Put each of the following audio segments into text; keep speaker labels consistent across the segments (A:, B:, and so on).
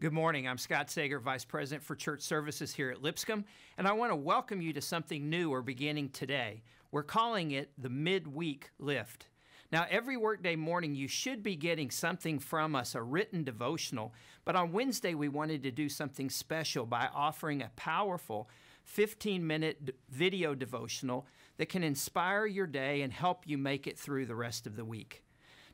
A: Good morning. I'm Scott Sager, Vice President for Church Services here at Lipscomb, and I want to welcome you to something new we're beginning today. We're calling it the Midweek Lift. Now, every workday morning, you should be getting something from us, a written devotional. But on Wednesday, we wanted to do something special by offering a powerful 15 minute video devotional that can inspire your day and help you make it through the rest of the week.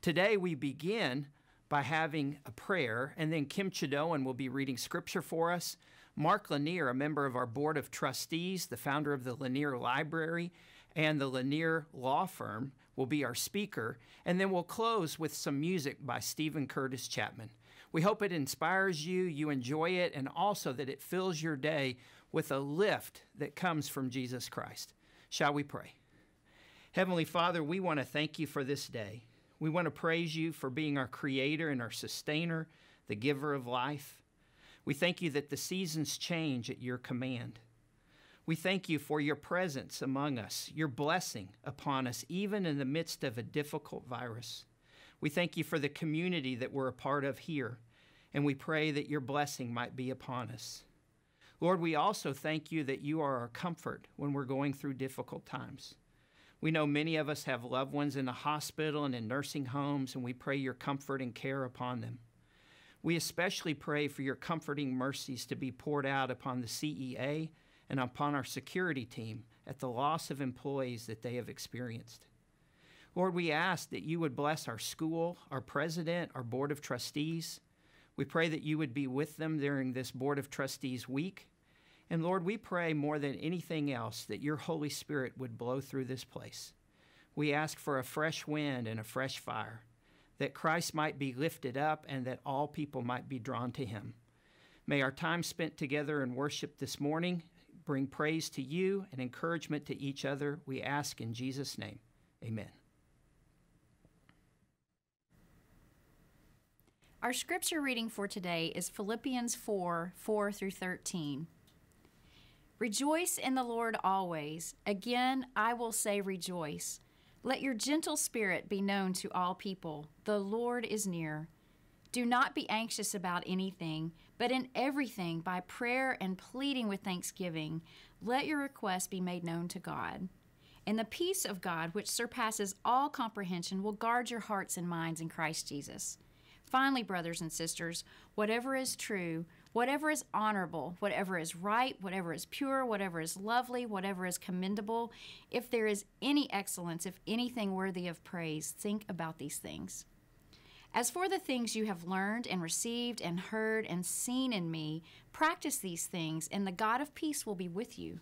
A: Today, we begin by having a prayer, and then Kim Chaudoin will be reading scripture for us. Mark Lanier, a member of our board of trustees, the founder of the Lanier Library and the Lanier Law Firm, will be our speaker. And then we'll close with some music by Steven Curtis Chapman. We hope it inspires you, you enjoy it, and also that it fills your day with a lift that comes from Jesus Christ. Shall we pray? Heavenly Father, we want to thank you for this day. We want to praise you for being our creator and our sustainer, the giver of life. We thank you that the seasons change at your command. We thank you for your presence among us, your blessing upon us, even in the midst of a difficult virus. We thank you for the community that we're a part of here, and we pray that your blessing might be upon us. Lord, we also thank you that you are our comfort when we're going through difficult times. We know many of us have loved ones in the hospital and in nursing homes, and we pray your comfort and care upon them. We especially pray for your comforting mercies to be poured out upon the CEA and upon our security team at the loss of employees that they have experienced. Lord, we ask that you would bless our school, our president, our board of trustees. We pray that you would be with them during this board of trustees week and Lord, we pray more than anything else that your Holy Spirit would blow through this place. We ask for a fresh wind and a fresh fire, that Christ might be lifted up and that all people might be drawn to him. May our time spent together in worship this morning bring praise to you and encouragement to each other. We ask in Jesus' name. Amen.
B: Our scripture reading for today is Philippians 4 4 through 13. Rejoice in the Lord always. Again, I will say rejoice. Let your gentle spirit be known to all people. The Lord is near. Do not be anxious about anything, but in everything, by prayer and pleading with thanksgiving, let your requests be made known to God. And the peace of God, which surpasses all comprehension, will guard your hearts and minds in Christ Jesus. Finally, brothers and sisters, whatever is true, Whatever is honorable, whatever is right, whatever is pure, whatever is lovely, whatever is commendable, if there is any excellence, if anything worthy of praise, think about these things. As for the things you have learned and received and heard and seen in me, practice these things, and the God of peace will be with you.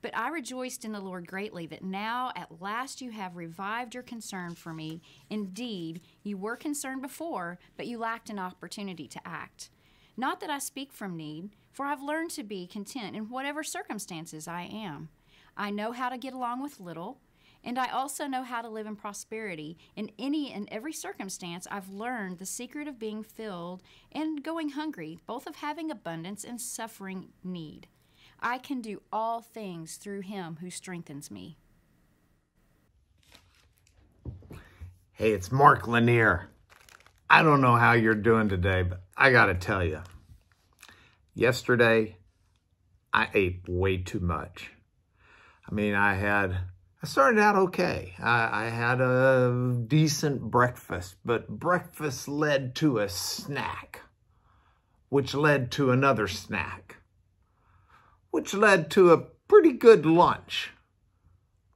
B: But I rejoiced in the Lord greatly that now at last you have revived your concern for me. Indeed, you were concerned before, but you lacked an opportunity to act. Not that I speak from need, for I've learned to be content in whatever circumstances I am. I know how to get along with little, and I also know how to live in prosperity. In any and every circumstance, I've learned the secret of being filled and going hungry, both of having abundance and suffering need. I can do all things through him who strengthens me.
C: Hey, it's Mark Lanier. I don't know how you're doing today, but I got to tell you, yesterday I ate way too much. I mean, I had, I started out okay. I, I had a decent breakfast, but breakfast led to a snack, which led to another snack, which led to a pretty good lunch,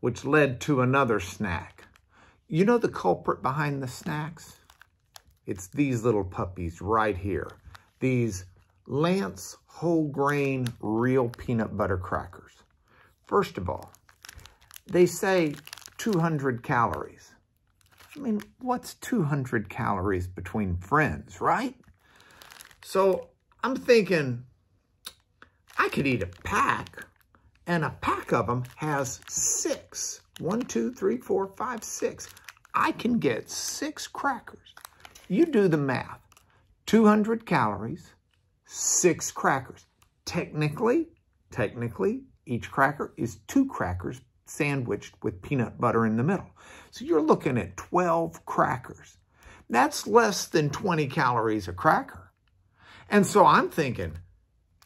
C: which led to another snack. You know the culprit behind the snacks? It's these little puppies right here. These Lance whole grain real peanut butter crackers. First of all, they say 200 calories. I mean, what's 200 calories between friends, right? So I'm thinking I could eat a pack, and a pack of them has six. One, two, three, four, five, six. I can get six crackers you do the math. 200 calories, six crackers. Technically, technically, each cracker is two crackers sandwiched with peanut butter in the middle. So you're looking at 12 crackers. That's less than 20 calories a cracker. And so I'm thinking,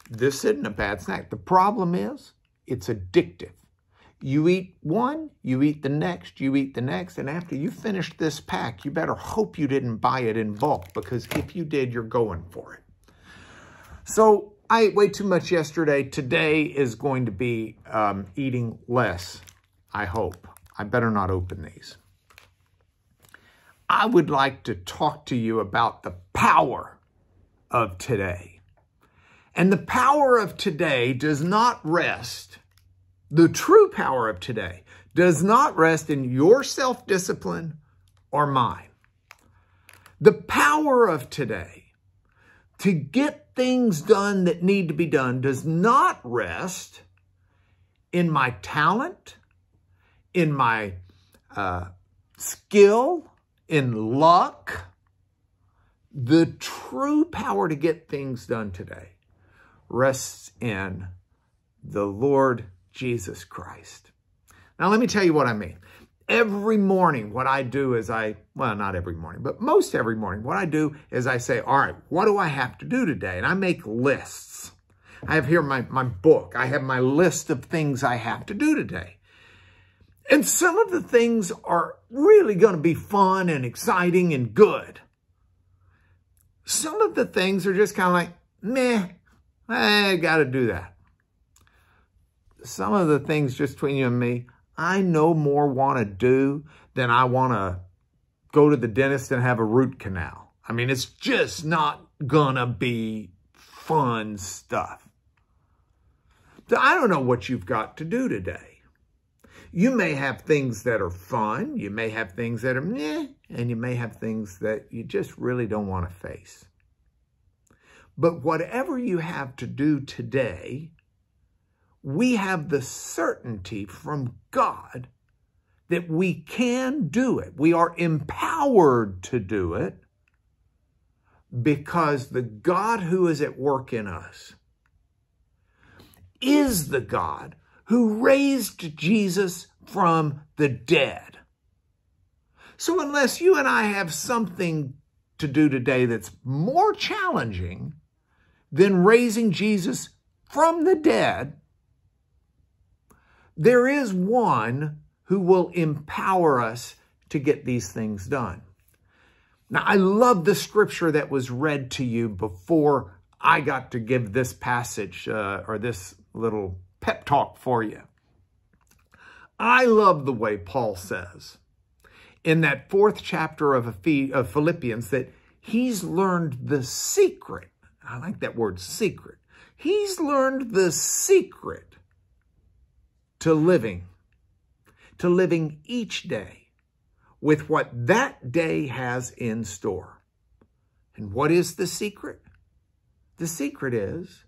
C: this isn't a bad snack. The problem is it's addictive. You eat one, you eat the next, you eat the next, and after you finish this pack, you better hope you didn't buy it in bulk because if you did, you're going for it. So I ate way too much yesterday. Today is going to be um, eating less, I hope. I better not open these. I would like to talk to you about the power of today. And the power of today does not rest, the true power of today does not rest in your self-discipline or mine. The power of today to get things done that need to be done does not rest in my talent, in my uh, skill, in luck. The true power to get things done today rests in the Lord Jesus Christ. Now, let me tell you what I mean. Every morning, what I do is I, well, not every morning, but most every morning, what I do is I say, all right, what do I have to do today? And I make lists. I have here my, my book. I have my list of things I have to do today. And some of the things are really going to be fun and exciting and good. Some of the things are just kind of like, meh, I got to do that. Some of the things just between you and me, I no more want to do than I want to go to the dentist and have a root canal. I mean, it's just not gonna be fun stuff. So I don't know what you've got to do today. You may have things that are fun. You may have things that are meh, and you may have things that you just really don't want to face. But whatever you have to do today, we have the certainty from God that we can do it. We are empowered to do it because the God who is at work in us is the God who raised Jesus from the dead. So unless you and I have something to do today that's more challenging than raising Jesus from the dead, there is one who will empower us to get these things done. Now, I love the scripture that was read to you before I got to give this passage uh, or this little pep talk for you. I love the way Paul says in that fourth chapter of, of Philippians that he's learned the secret. I like that word secret. He's learned the secret to living, to living each day with what that day has in store. And what is the secret? The secret is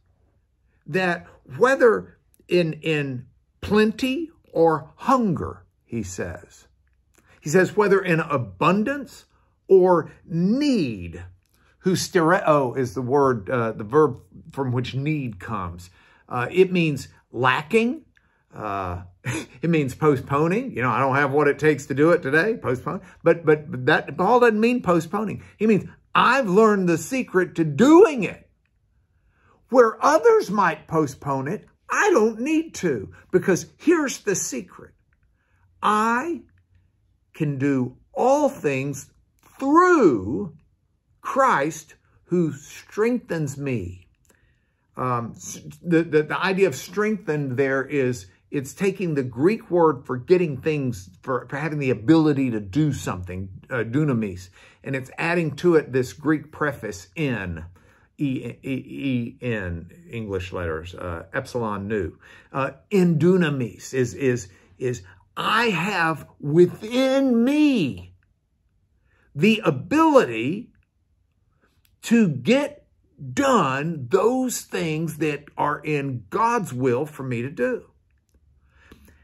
C: that whether in, in plenty or hunger, he says. He says, whether in abundance or need, hustereo is the word, uh, the verb from which need comes. Uh, it means lacking. Uh, it means postponing. You know, I don't have what it takes to do it today. Postpone. But, but that Paul doesn't mean postponing. He means I've learned the secret to doing it. Where others might postpone it, I don't need to because here's the secret. I can do all things through Christ who strengthens me. Um, the, the, the idea of strengthened there is it's taking the Greek word for getting things, for, for having the ability to do something, uh, dunamis, and it's adding to it this Greek preface in. E, in English letters, uh, epsilon nu. Uh, in dunamis is, is, is I have within me the ability to get done those things that are in God's will for me to do.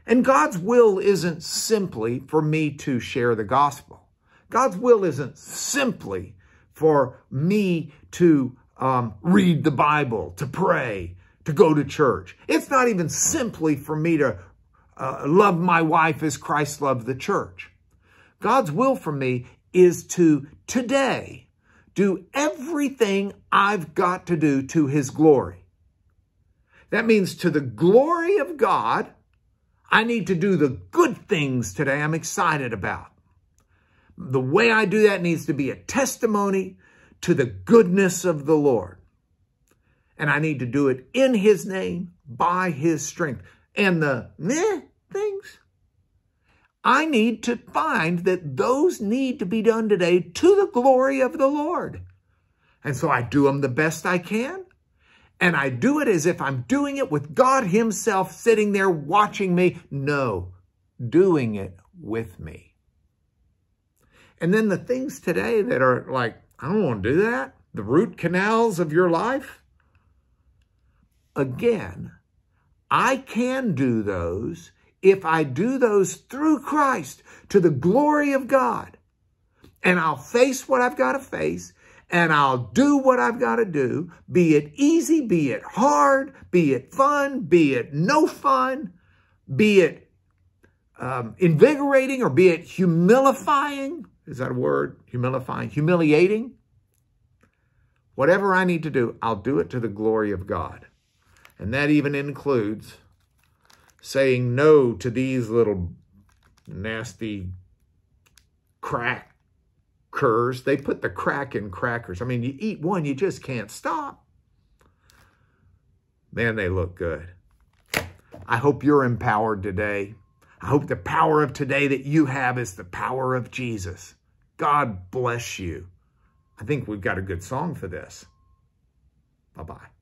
C: And God's will isn't simply for me to share the gospel. God's will isn't simply for me to um, read the Bible, to pray, to go to church. It's not even simply for me to uh, love my wife as Christ loved the church. God's will for me is to today do everything I've got to do to his glory. That means to the glory of God, I need to do the good things today I'm excited about. The way I do that needs to be a testimony to the goodness of the Lord. And I need to do it in his name, by his strength. And the meh things, I need to find that those need to be done today to the glory of the Lord. And so I do them the best I can. And I do it as if I'm doing it with God himself sitting there watching me. No, doing it with me. And then the things today that are like, I don't want to do that. The root canals of your life. Again, I can do those if I do those through Christ to the glory of God. And I'll face what I've got to face and I'll do what I've got to do, be it easy, be it hard, be it fun, be it no fun, be it um, invigorating or be it humilifying. Is that a word? Humilifying, humiliating. Whatever I need to do, I'll do it to the glory of God. And that even includes saying no to these little nasty crackers. They put the crack in crackers. I mean, you eat one, you just can't stop. Man, they look good. I hope you're empowered today. I hope the power of today that you have is the power of Jesus. God bless you. I think we've got a good song for this. Bye-bye.